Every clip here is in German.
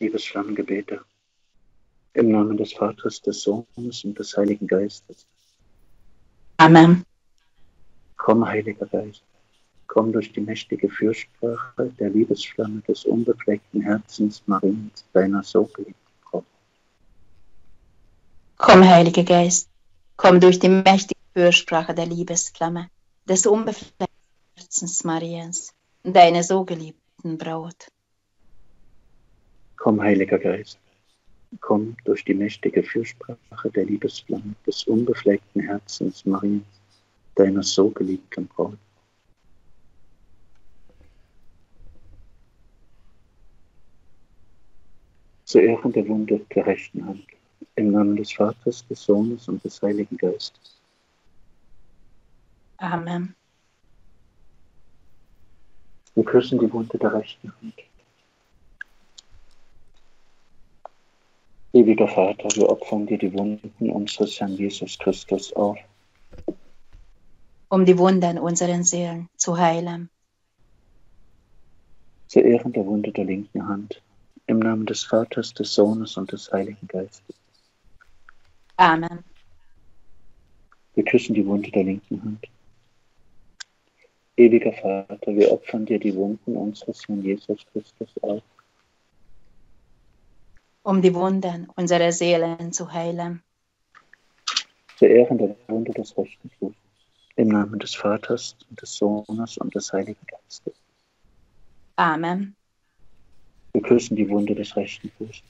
Liebesflammengebete. Im Namen des Vaters, des Sohnes und des Heiligen Geistes. Amen. Komm, Heiliger Geist, komm durch die mächtige Fürsprache der Liebesflamme des unbefleckten Herzens Mariens, deiner so geliebten Frau. Komm, Heiliger Geist, komm durch die mächtige Fürsprache der Liebesflamme des unbefleckten Herzens Mariens, deiner so geliebten Braut. Komm, Heiliger Geist, komm durch die mächtige Fürsprache der Liebesflamme des unbefleckten Herzens Mariens, deiner so geliebten Braut. Zu Ehren der Wunde der rechten Hand, im Namen des Vaters, des Sohnes und des Heiligen Geistes. Amen. Wir küssen die Wunde der rechten Hand. Ewiger Vater, wir opfern dir die Wunden unseres Herrn Jesus Christus auf. Um die Wunden unseren Seelen zu heilen. Zu Ehren der Wunde der linken Hand, im Namen des Vaters, des Sohnes und des Heiligen Geistes. Amen. Wir küssen die Wunde der linken Hand. Ewiger Vater, wir opfern dir die Wunden unseres Herrn Jesus Christus auf um die Wunden unserer Seelen zu heilen. Zu Ehren der Wunde des rechten Fußes, im Namen des Vaters und des Sohnes und des Heiligen Geistes. Amen. Wir küssen die Wunde des rechten Fußes.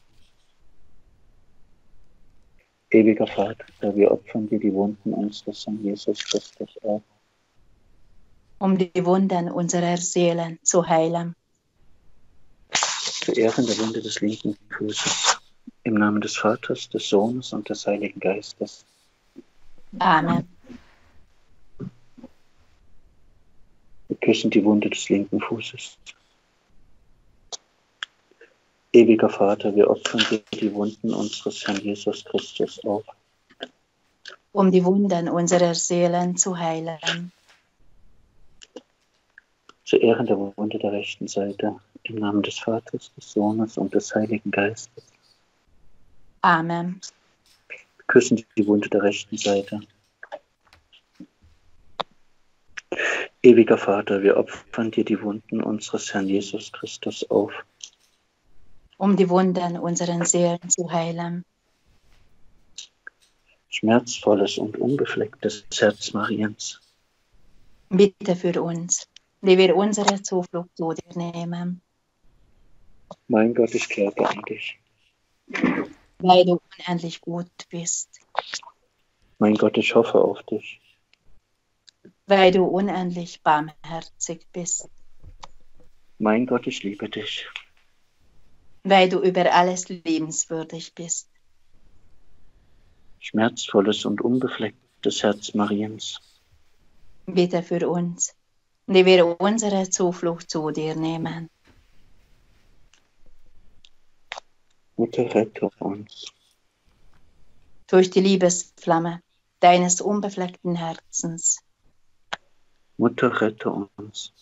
Ewiger Vater, wir opfern dir die Wunden unseres Herrn Jesus Christus auf. Um die Wunden unserer Seelen zu heilen zu Ehren der Wunde des linken Fußes. Im Namen des Vaters, des Sohnes und des Heiligen Geistes. Amen. Wir küssen die Wunde des linken Fußes. Ewiger Vater, wir opfern dir die Wunden unseres Herrn Jesus Christus auf. Um die Wunden unserer Seelen zu heilen. Zu Ehren der Wunde der rechten Seite im Namen des Vaters, des Sohnes und des Heiligen Geistes. Amen. Wir küssen die Wunde der rechten Seite. Ewiger Vater, wir opfern dir die Wunden unseres Herrn Jesus Christus auf. Um die Wunden unseren Seelen zu heilen. Schmerzvolles und unbeflecktes Herz Mariens. Bitte für uns, die wir unsere Zuflucht zu dir nehmen. Mein Gott, ich glaube an dich. Weil du unendlich gut bist. Mein Gott, ich hoffe auf dich. Weil du unendlich barmherzig bist. Mein Gott, ich liebe dich. Weil du über alles liebenswürdig bist. Schmerzvolles und unbeflecktes Herz Mariens. Bitte für uns, die wir unsere Zuflucht zu dir nehmen. Mutter, rette uns. Durch die Liebesflamme deines unbefleckten Herzens. Mutter, rette uns.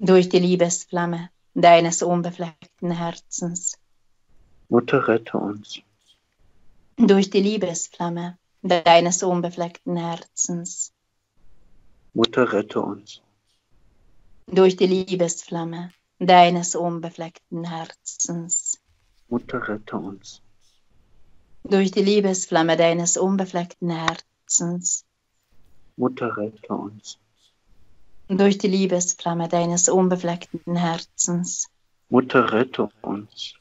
Durch die Liebesflamme deines unbefleckten Herzens. Mutter, rette uns. Durch die Liebesflamme deines unbefleckten Herzens. Mutter, rette uns. Durch die Liebesflamme deines unbefleckten Herzens. Mutter, rette uns. Durch die Liebesflamme deines unbefleckten Herzens. Mutter, rette uns. Durch die Liebesflamme deines unbefleckten Herzens. Mutter, rette uns.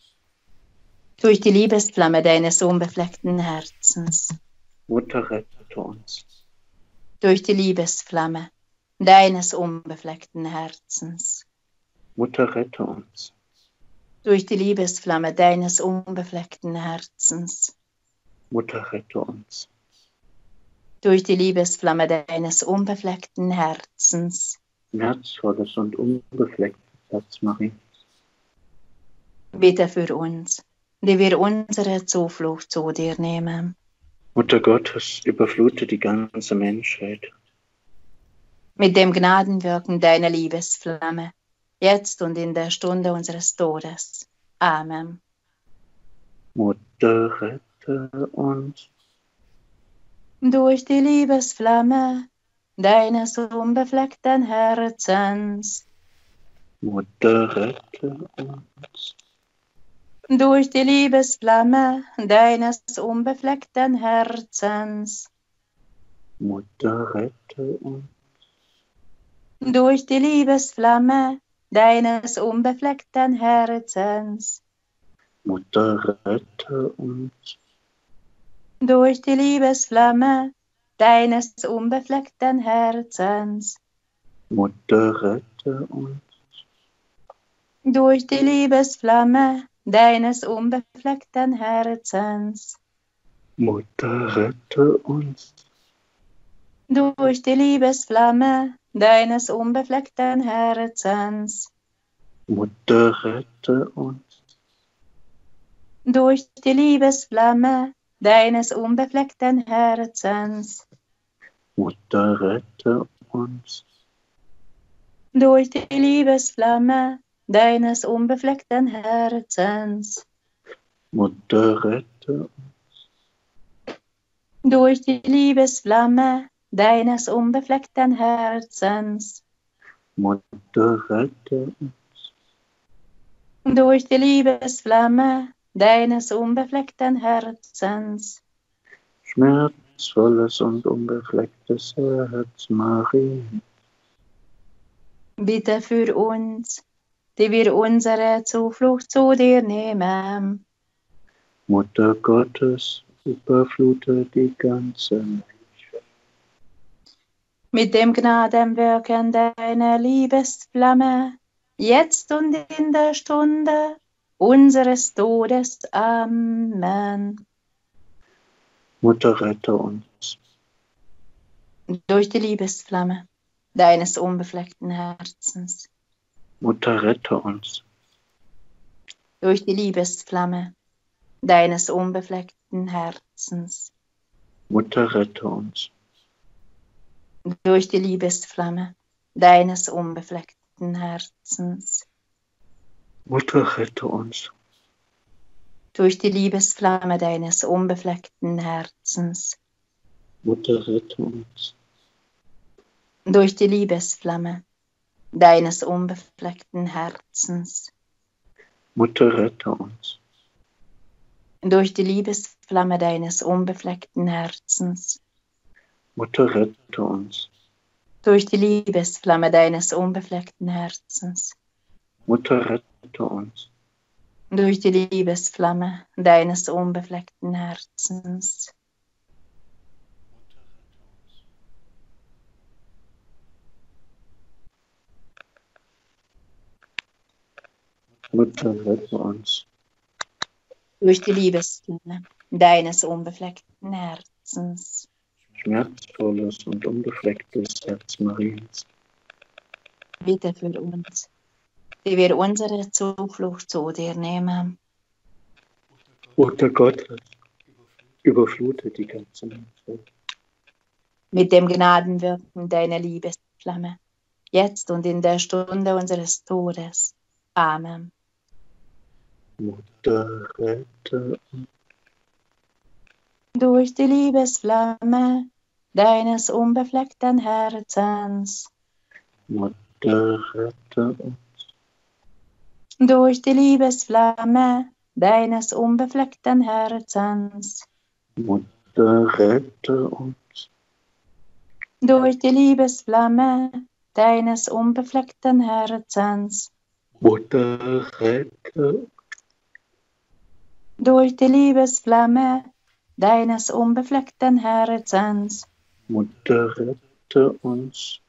Durch die Liebesflamme deines unbefleckten Herzens. Mutter, rette uns. Durch die Liebesflamme deines unbefleckten Herzens. Mutter, rette uns durch die Liebesflamme deines unbefleckten Herzens. Mutter, rette uns. Durch die Liebesflamme deines unbefleckten Herzens. Herzvolles und unbeflecktes Herz Mariens. Bitte für uns, die wir unsere Zuflucht zu dir nehmen. Mutter Gottes, überflute die ganze Menschheit. Mit dem Gnadenwirken deiner Liebesflamme jetzt und in der Stunde unseres Todes. Amen. Mutter, rette uns. Durch die Liebesflamme deines unbefleckten Herzens. Mutter, rette uns. Durch die Liebesflamme deines unbefleckten Herzens. Mutter, rette uns. Durch die Liebesflamme deines unbefleckten Herzens. Mutter, rette uns. Durch die Liebesflamme deines unbefleckten Herzens. Mutter, rette uns. Durch die Liebesflamme deines unbefleckten Herzens. Mutter, rette uns. Durch die Liebesflamme deines unbefleckten Herzens. Mutter, rette uns. Durch die Liebesflamme deines unbefleckten Herzens. Mutter, rette uns. Durch die Liebesflamme deines unbefleckten Herzens. Mutter, rette uns. Durch die Liebesflamme deines unbefleckten Herzens. Mutter, rette uns. Durch die Liebesflamme deines unbefleckten Herzens. Schmerzvolles und unbeflecktes Herz Maria. Bitte für uns, die wir unsere Zuflucht zu dir nehmen. Mutter Gottes, überflute die ganze Menschheit. Mit dem Gnadenwirken deiner Liebesflamme, jetzt und in der Stunde unseres Todes. Amen. Mutter, rette uns. Durch die Liebesflamme deines unbefleckten Herzens. Mutter, rette uns. Durch die Liebesflamme deines unbefleckten Herzens. Mutter, rette uns. Durch die Liebesflamme deines unbefleckten Herzens. Mutter, rette uns. Durch die Liebesflamme deines unbefleckten Herzens. Mutter, rette uns. Durch die Liebesflamme deines unbefleckten Herzens. Mutter, rette uns. Durch die Liebesflamme deines unbefleckten Herzens. Mutter, rette uns. Durch die Liebesflamme deines unbefleckten Herzens. Mutter, rette uns. Durch die Liebesflamme deines unbefleckten Herzens. Mutter, rette uns. Durch die Liebesflamme deines unbefleckten Herzens. Schmerzvolles und unbeflecktes Herz Mariens. Bitte für uns, die wir unsere Zuflucht zu dir nehmen. Mutter Gottes, überflute die ganze Menschheit. Mit dem Gnadenwirken deiner Liebesflamme, jetzt und in der Stunde unseres Todes. Amen. Mutter, rette uns. Durch die Liebesflamme deines unbefleckten Herzens. Mutter, rette uns. Durch die Liebesflamme deines unbefleckten Herzens. Mutter, rette uns. Durch die Liebesflamme deines unbefleckten Herzens. Mutter, rette Durch die Liebesflamme deines unbefleckten Herzens. Mutter, rette uns.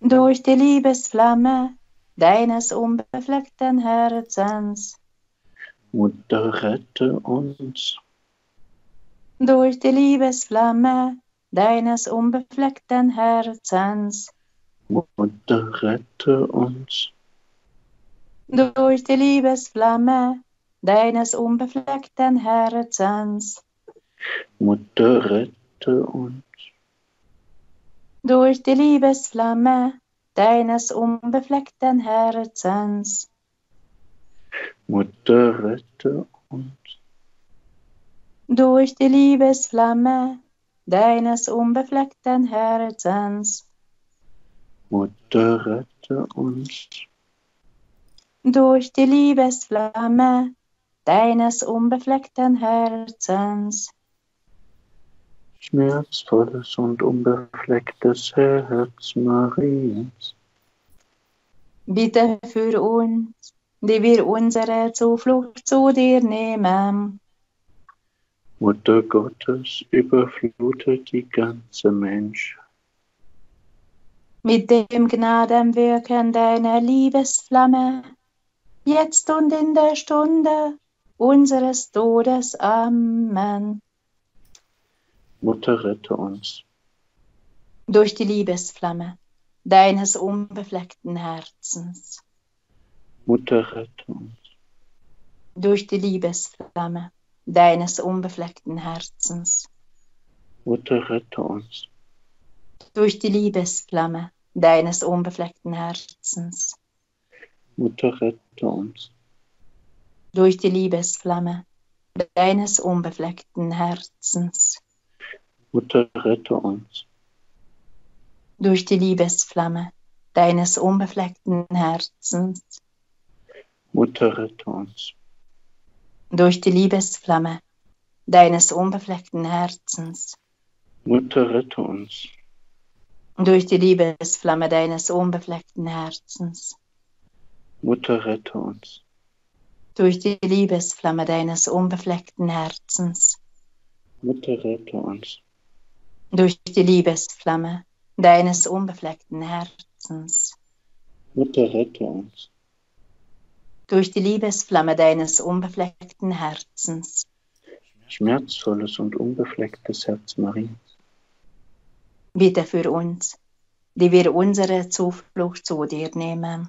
Durch die Liebesflamme deines unbefleckten Herzens. Mutter, rette uns. Durch die Liebesflamme deines unbefleckten Herzens. Mutter, rette uns. Durch die Liebesflamme deines unbefleckten Herzens. Mutter, rette uns. Durch die Liebesflamme deines unbefleckten Herzens. Mutter, rette uns. durch die Liebesflamme deines unbefleckten Herzens. Mutter, rette uns. Durch die Liebesflamme deines unbefleckten Herzens. Schmerzvolles und unbeflecktes Herz Mariens. Bitte für uns, die wir unsere Zuflucht zu dir nehmen. Mutter Gottes, überflutet die ganze Menschheit. Mit dem Gnadenwirken deiner Liebesflamme, jetzt und in der Stunde unseres Todes. Amen. Mutter, rette uns. Durch die Liebesflamme deines unbefleckten Herzens. Mutter, rette uns. Durch die Liebesflamme deines unbefleckten Herzens. Mutter, rette uns. Durch die Liebesflamme deines unbefleckten Herzens. Mutter, rette uns. Durch die Liebesflamme deines unbefleckten Herzens. Mutter, rette uns. Durch die Liebesflamme deines unbefleckten Herzens. Mutter, rette uns. Durch die Liebesflamme deines unbefleckten Herzens. Mutter, rette uns. Durch die Liebesflamme deines unbefleckten Herzens. Mutter, rette uns. Durch die Liebesflamme deines unbefleckten Herzens. Mutter, rette uns. Durch die Liebesflamme deines unbefleckten Herzens. Mutter, rette uns. Durch die Liebesflamme deines unbefleckten Herzens. Schmerzvolles und unbeflecktes Herz Mariens. Bitte für uns, die wir unsere Zuflucht zu dir nehmen.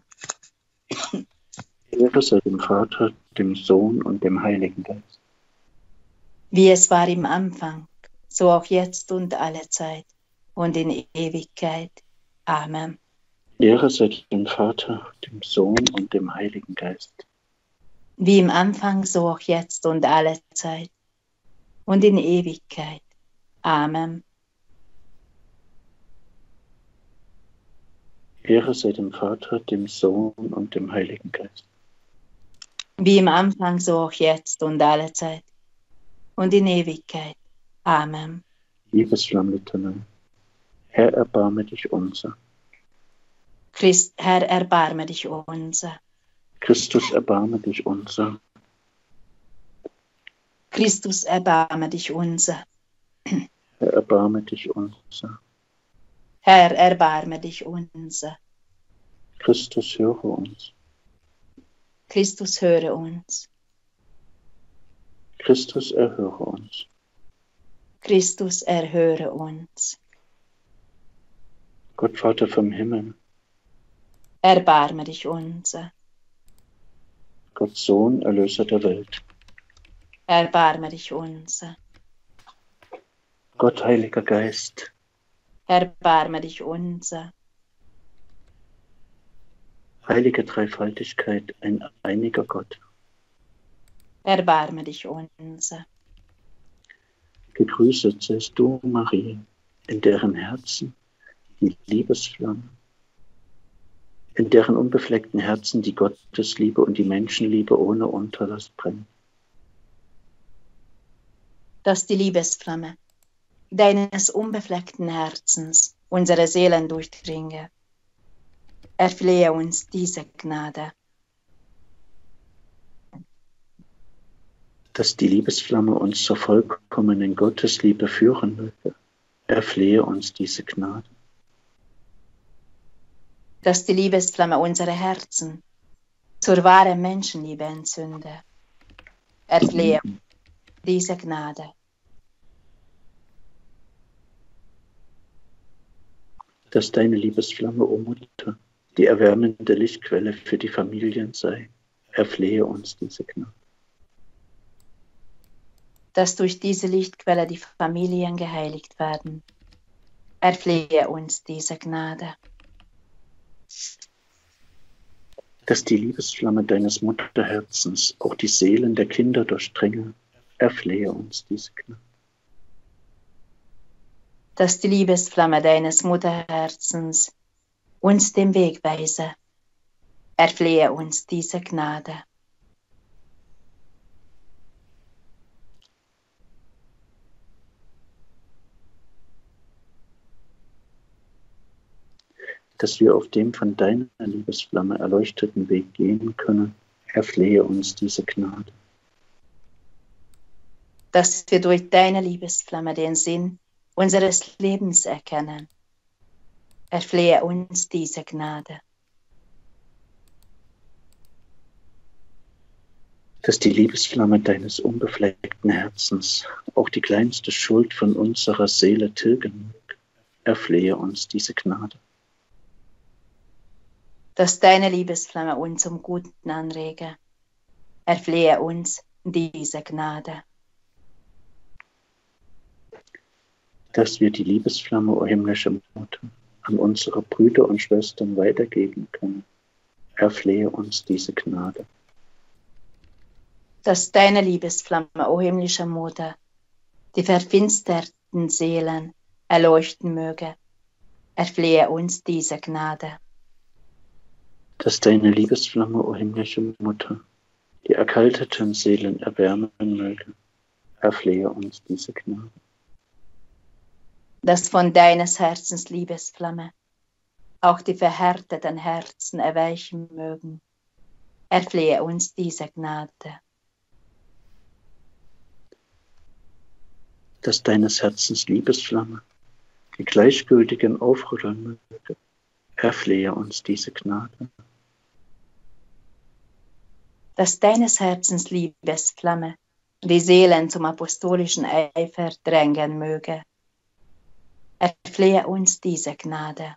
Ehre sei dem Vater, dem Sohn und dem Heiligen Geist. Wie es war im Anfang, so auch jetzt und alle Zeit und in Ewigkeit. Amen. Ehre sei dem Vater, dem Sohn und dem Heiligen Geist. Wie im Anfang, so auch jetzt und alle Zeit und in Ewigkeit. Amen. Ehre sei dem Vater, dem Sohn und dem Heiligen Geist. Wie im Anfang, so auch jetzt und alle Zeit und in Ewigkeit. Amen. Liebesflammlitanei. Herr, erbarme dich unser. Christ, Herr, erbarme dich unser. Christus, erbarme dich unser. Christus, erbarme dich unser. Herr, erbarme dich unser. Herr, erbarme dich unser. Christus, höre uns. Christus, höre uns. Christus, erhöre uns. Christus, erhöre uns. Gott, Vater vom Himmel, Erbarme dich unser. Gott, Sohn, Erlöser der Welt. Erbarme dich unser. Gott, Heiliger Geist, Erbarme dich unser. heilige Dreifaltigkeit, ein einiger Gott. Erbarme dich unser. Gegrüßet seist du, Maria, in deren Herzen die Liebesflamme, in deren unbefleckten Herzen die Gottesliebe und die Menschenliebe ohne Unterlass brennt. dass die Liebesflamme deines unbefleckten Herzens unsere Seelen durchdringe. Erflehe uns diese Gnade, dass die Liebesflamme uns zur vollkommenen Gottesliebe führen möge. Erflehe uns diese Gnade. dass die Liebesflamme unsere Herzen zur wahren Menschenliebe entzünde. Erflehe diese Gnade, Dass deine Liebesflamme, o Mutter, die erwärmende Lichtquelle für die Familien sei. Erflehe uns diese Gnade. Dass durch diese Lichtquelle die Familien geheiligt werden. Erflehe uns diese Gnade, Dass die Liebesflamme deines Mutterherzens auch die Seelen der Kinder durchdringe. Erflehe uns diese Gnade. Dass die Liebesflamme deines Mutterherzens uns den Weg weise. Erflehe uns diese Gnade. Dass wir auf dem von deiner Liebesflamme erleuchteten Weg gehen können, erflehe uns diese Gnade. Dass wir durch deine Liebesflamme den Sinn unseres Lebens erkennen, erflehe uns diese Gnade. Dass die Liebesflamme deines unbefleckten Herzens auch die kleinste Schuld von unserer Seele tilgen möge, erflehe uns diese Gnade dass deine Liebesflamme uns zum Guten anrege. Erflehe uns diese Gnade. Dass wir die Liebesflamme, o himmlische Mutter, an unsere Brüder und Schwestern weitergeben können. Erflehe uns diese Gnade. Dass deine Liebesflamme, o himmlische Mutter, die verfinsterten Seelen erleuchten möge. Erflehe uns diese Gnade dass deine Liebesflamme, o himmlische Mutter, die erkalteten Seelen erwärmen möge. Erflehe uns diese Gnade. Dass von deines Herzens Liebesflamme auch die verhärteten Herzen erweichen mögen. Erflehe uns diese Gnade. Dass deines Herzens Liebesflamme die Gleichgültigen aufrütteln möge. Erflehe uns diese Gnade dass deines Herzens Liebesflamme die Seelen zum apostolischen Eifer drängen möge. Erflehe uns diese Gnade.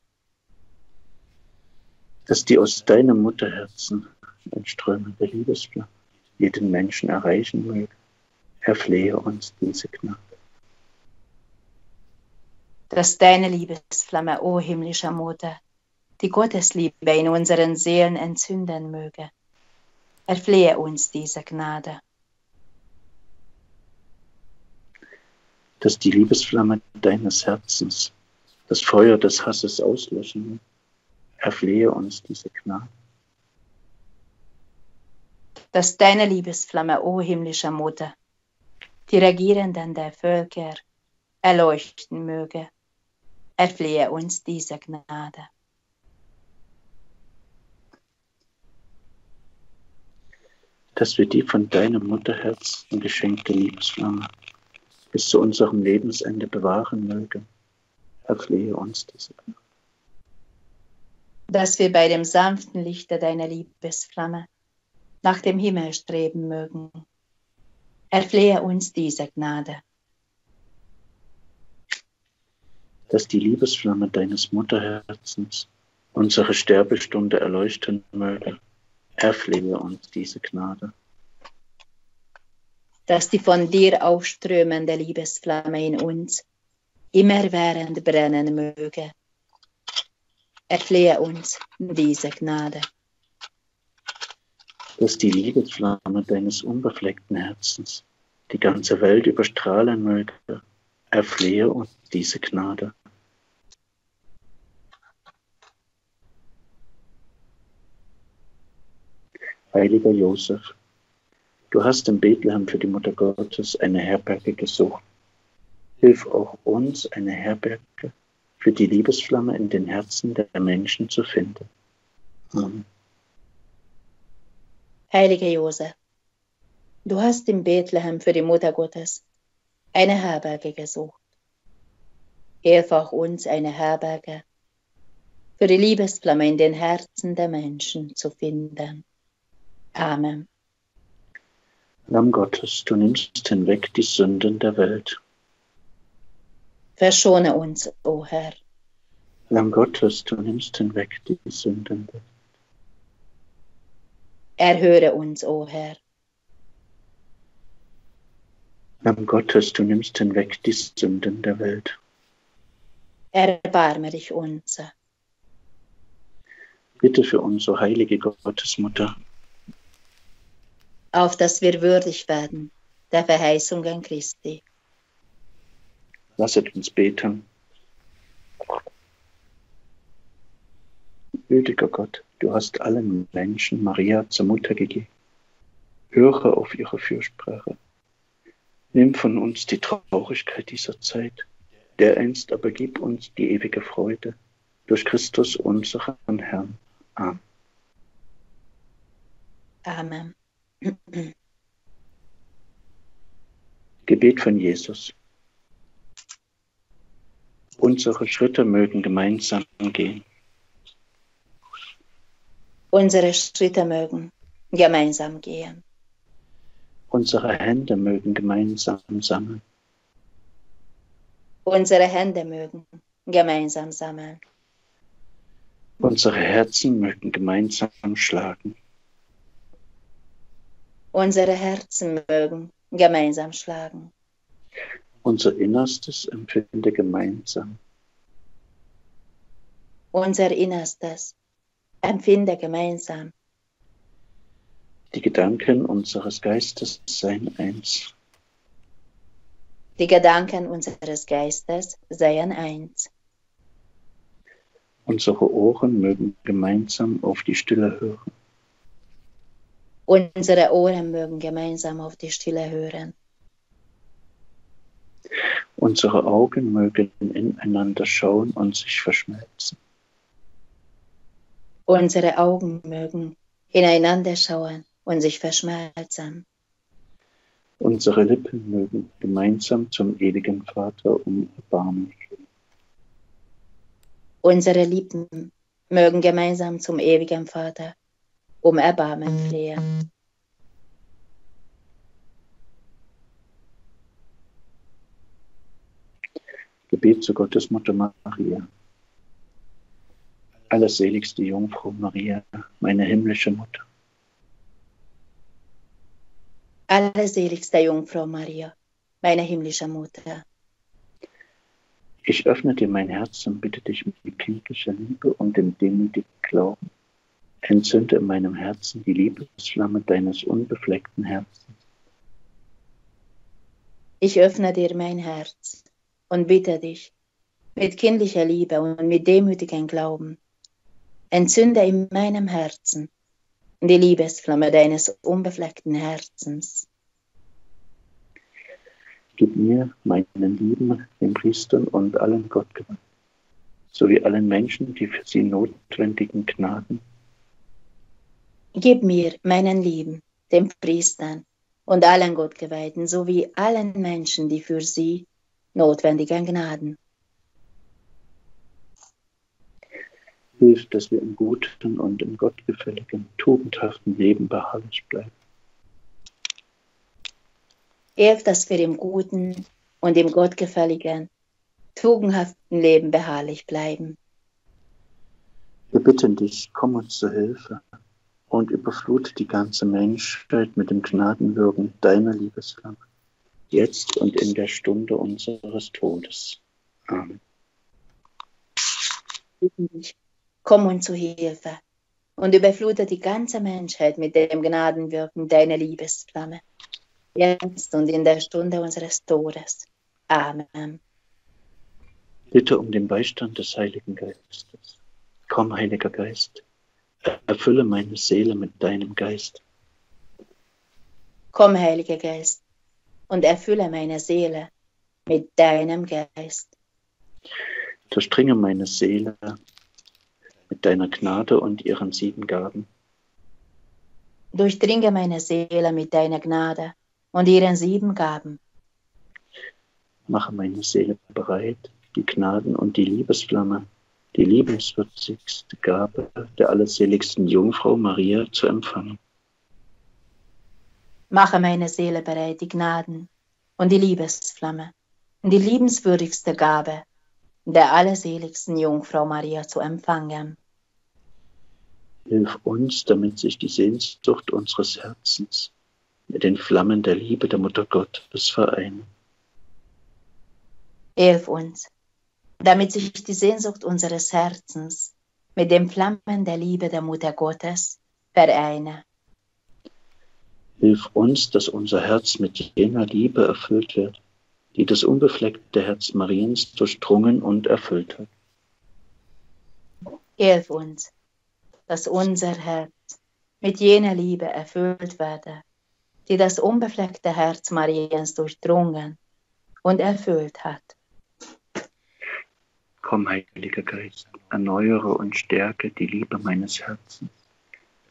Dass die aus deinem Mutterherzen entströmende Liebesflamme jeden Menschen erreichen möge. Erflehe uns diese Gnade. Dass deine Liebesflamme, o himmlischer Mutter, die Gottesliebe in unseren Seelen entzünden möge Erflehe uns diese Gnade. Dass die Liebesflamme deines Herzens das Feuer des Hasses auslöschen Erflehe uns diese Gnade. Dass deine Liebesflamme, o himmlischer Mutter, die Regierenden der Völker erleuchten möge. Erflehe uns diese Gnade. Dass wir die von deinem Mutterherzen geschenkte Liebesflamme bis zu unserem Lebensende bewahren mögen. Erflehe uns diese Gnade. Dass wir bei dem sanften Lichte deiner Liebesflamme nach dem Himmel streben mögen. Erflehe uns diese Gnade. Dass die Liebesflamme deines Mutterherzens unsere Sterbestunde erleuchten möge Erflehe uns diese Gnade. Dass die von dir aufströmende Liebesflamme in uns immerwährend brennen möge. Erflehe uns diese Gnade. Dass die Liebesflamme deines unbefleckten Herzens die ganze Welt überstrahlen möge. Erflehe uns diese Gnade. Heiliger Josef, du hast in Bethlehem für die Mutter Gottes eine Herberge gesucht. Hilf auch uns, eine Herberge für die Liebesflamme in den Herzen der Menschen zu finden. Amen. Heiliger Josef, du hast in Bethlehem für die Mutter Gottes eine Herberge gesucht. Hilf auch uns, eine Herberge für die Liebesflamme in den Herzen der Menschen zu finden. Amen. Lamm Gottes, du nimmst hinweg die Sünden der Welt. Verschone uns, o oh Herr. Lamm Gottes, du nimmst hinweg die Sünden der Welt. Erhöre uns, o oh Herr. Lamm Gottes, du nimmst hinweg die Sünden der Welt. Erbarme dich unser. Bitte für uns, o heilige Gottesmutter, auf dass wir würdig werden, der Verheißungen Christi. Lasset uns beten. Gütiger Gott, du hast allen Menschen Maria zur Mutter gegeben. Höre auf ihre Fürsprache. Nimm von uns die Traurigkeit dieser Zeit, dereinst aber gib uns die ewige Freude durch Christus unseren Herrn. Amen. Amen. Gebet von Jesus. Unsere Schritte mögen gemeinsam gehen. Unsere Schritte mögen gemeinsam gehen. Unsere Hände mögen gemeinsam sammeln. Unsere Hände mögen gemeinsam sammeln. Unsere Herzen mögen gemeinsam schlagen. Unsere Herzen mögen gemeinsam schlagen. Unser Innerstes empfinde gemeinsam. Unser Innerstes empfinde gemeinsam. Die Gedanken unseres Geistes seien eins. Die Gedanken unseres Geistes seien eins. Unsere Ohren mögen gemeinsam auf die Stille hören. Unsere Ohren mögen gemeinsam auf die Stille hören. Unsere Augen mögen ineinander schauen und sich verschmelzen. Unsere Augen mögen ineinander schauen und sich verschmelzen. Unsere Lippen mögen gemeinsam zum ewigen Vater um Erbarmen flehen. Unsere Lippen mögen gemeinsam zum ewigen Vater um Erbarmen flehen. Gebet zu Gottes Mutter Maria. Allerseligste Jungfrau Maria, meine himmlische Mutter. Allerseligste Jungfrau Maria, meine himmlische Mutter. Ich öffne dir mein Herz und bitte dich mit kindlicher Liebe und dem demütigen Glauben. Entzünde in meinem Herzen die Liebesflamme deines unbefleckten Herzens. Ich öffne dir mein Herz und bitte dich mit kindlicher Liebe und mit demütigem Glauben. Entzünde in meinem Herzen die Liebesflamme deines unbefleckten Herzens. Gib mir, meinen Lieben, den Priestern und allen Gottgeweihten, sowie allen Menschen, die für sie notwendigen Gnaden. Gib mir, meinen Lieben, den Priestern und allen Gottgeweihten, sowie allen Menschen, die für sie notwendigen Gnaden. Hilf, dass wir im guten und im gottgefälligen, tugendhaften Leben beharrlich bleiben. Hilf, dass wir im guten und im gottgefälligen, tugendhaften Leben beharrlich bleiben. Wir bitten dich, komm uns zur Hilfe und überflute die ganze Menschheit mit dem Gnadenwirken deiner Liebesflamme, jetzt und in der Stunde unseres Todes. Amen. Komm uns zu Hilfe und überflute die ganze Menschheit mit dem Gnadenwirken deiner Liebesflamme, jetzt und in der Stunde unseres Todes. Amen. Bitte um den Beistand des Heiligen Geistes. Komm, Heiliger Geist, erfülle meine Seele mit deinem Geist. Komm, Heiliger Geist, und erfülle meine Seele mit deinem Geist. Durchdringe meine Seele mit deiner Gnade und ihren sieben Gaben. Durchdringe meine Seele mit deiner Gnade und ihren sieben Gaben. Mache meine Seele bereit, die Gnaden und die Liebesflamme, die liebenswürdigste Gabe der allerseligsten Jungfrau Maria zu empfangen. Mache meine Seele bereit, die Gnaden und die Liebesflamme, die liebenswürdigste Gabe der allerseligsten Jungfrau Maria zu empfangen. Hilf uns, damit sich die Sehnsucht unseres Herzens mit den Flammen der Liebe der Mutter Gottes vereinen. Hilf uns, damit sich die Sehnsucht unseres Herzens mit den Flammen der Liebe der Mutter Gottes vereine. Hilf uns, dass unser Herz mit jener Liebe erfüllt wird, die das unbefleckte Herz Mariens durchdrungen und erfüllt hat. Hilf uns, dass unser Herz mit jener Liebe erfüllt werde, die das unbefleckte Herz Mariens durchdrungen und erfüllt hat. Komm, Heiliger Geist, erneuere und stärke die Liebe meines Herzens,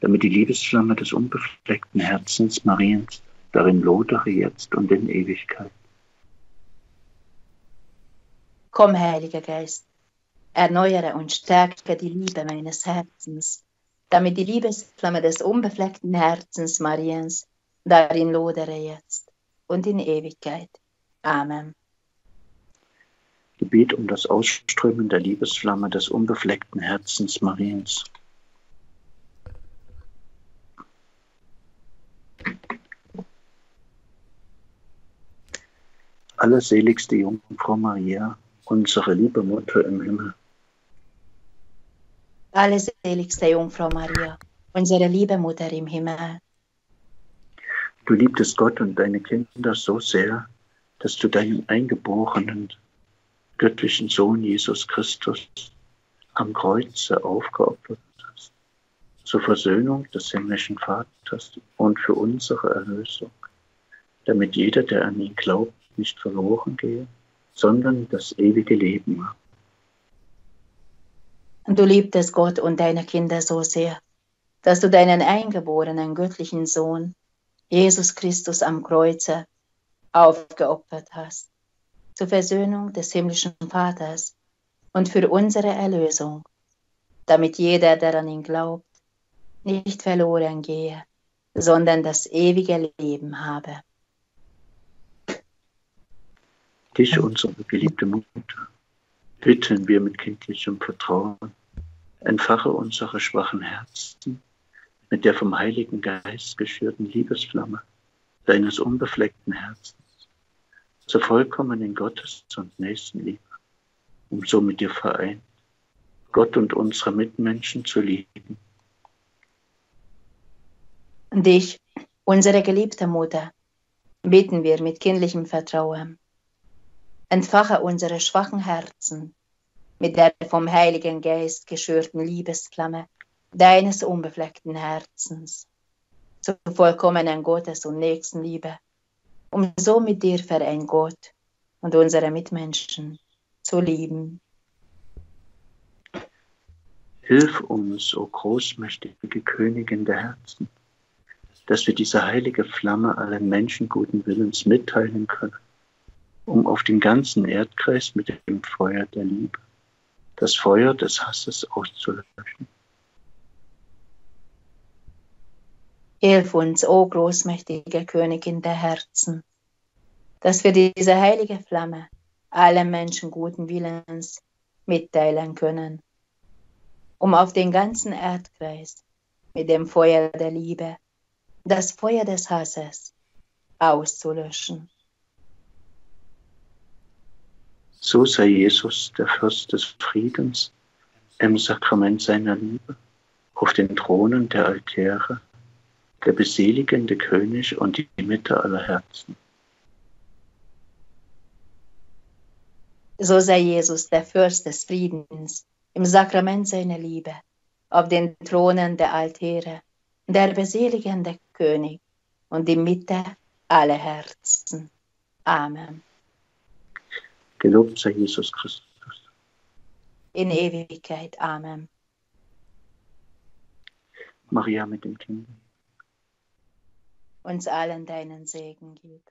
damit die Liebesflamme des unbefleckten Herzens Mariens darin lodere jetzt und in Ewigkeit. Komm, Heiliger Geist, erneuere und stärke die Liebe meines Herzens, damit die Liebesflamme des unbefleckten Herzens Mariens darin lodere jetzt und in Ewigkeit. Amen. Gebet um das Ausströmen der Liebesflamme des unbefleckten Herzens Mariens. Allerseligste Jungfrau Maria, unsere liebe Mutter im Himmel. Allerseligste Jungfrau Maria, unsere liebe Mutter im Himmel. Du liebtest Gott und deine Kinder so sehr, dass du deinen eingeborenen göttlichen Sohn Jesus Christus am Kreuze aufgeopfert hast, zur Versöhnung des himmlischen Vaters und für unsere Erlösung, damit jeder, der an ihn glaubt, nicht verloren gehe, sondern das ewige Leben habe. Du liebtest Gott und deine Kinder so sehr, dass du deinen eingeborenen göttlichen Sohn, Jesus Christus am Kreuze, aufgeopfert hast zur Versöhnung des himmlischen Vaters und für unsere Erlösung, damit jeder, der an ihn glaubt, nicht verloren gehe, sondern das ewige Leben habe. Dich, unsere geliebte Mutter, bitten wir mit kindlichem Vertrauen, entfache unsere schwachen Herzen mit der vom Heiligen Geist geschürten Liebesflamme deines unbefleckten Herzens zur vollkommenen Gottes- und Nächstenliebe, um so mit dir vereint, Gott und unsere Mitmenschen zu lieben. Dich, unsere geliebte Mutter, bitten wir mit kindlichem Vertrauen. Entfache unsere schwachen Herzen mit der vom Heiligen Geist geschürten Liebesflamme deines unbefleckten Herzens zur vollkommenen Gottes- und Nächstenliebe um so mit dir vereint Gott und unsere Mitmenschen zu lieben. Hilf uns, o großmächtige Königin der Herzen, dass wir diese heilige Flamme allen Menschen guten Willens mitteilen können, um auf den ganzen Erdkreis mit dem Feuer der Liebe, das Feuer des Hasses auszulöschen. Hilf uns, o großmächtige Königin der Herzen, dass wir diese heilige Flamme allen Menschen guten Willens mitteilen können, um auf den ganzen Erdkreis mit dem Feuer der Liebe das Feuer des Hasses auszulöschen. So sei Jesus, der Fürst des Friedens, im Sakrament seiner Liebe, auf den Thronen der Altäre der beseligende König und die Mitte aller Herzen. So sei Jesus der Fürst des Friedens im Sakrament seiner Liebe, auf den Thronen der Altäre, der beseligende König und die Mitte aller Herzen. Amen. Gelobt sei Jesus Christus. In Ewigkeit. Amen. Maria mit dem Kind uns allen deinen Segen gib.